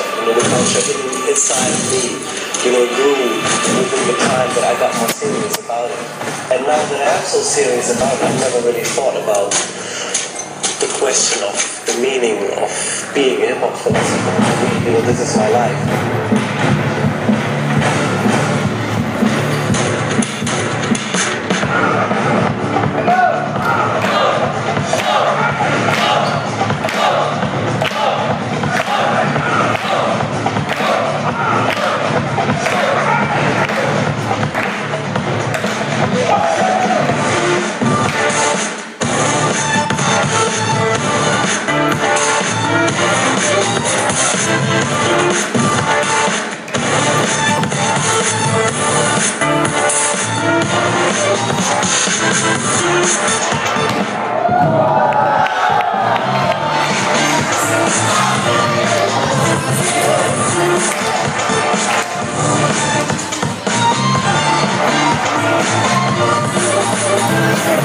you know, the culture checking inside me, you know, grew within the time that I got more serious about it. And now that I'm so serious about it, I've never really thought about the question of the meaning of being a hip hop philosopher. You know, this is my life.